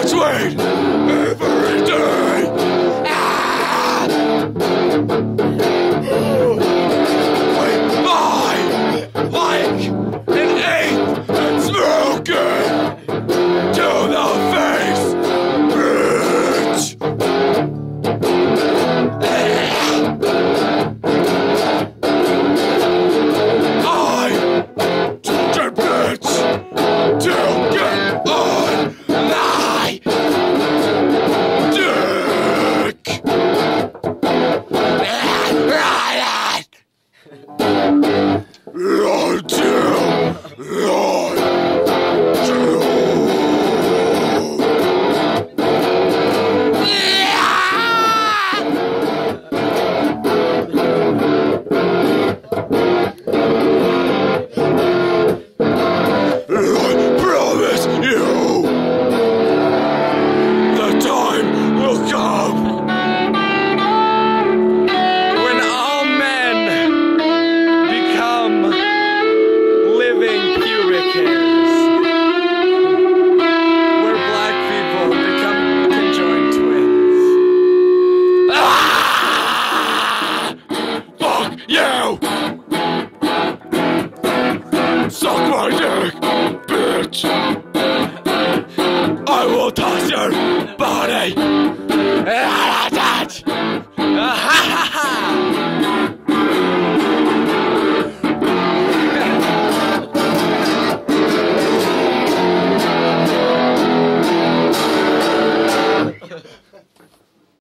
Godspeed every day. Ah! Suck my dick, bitch! I will toss your body!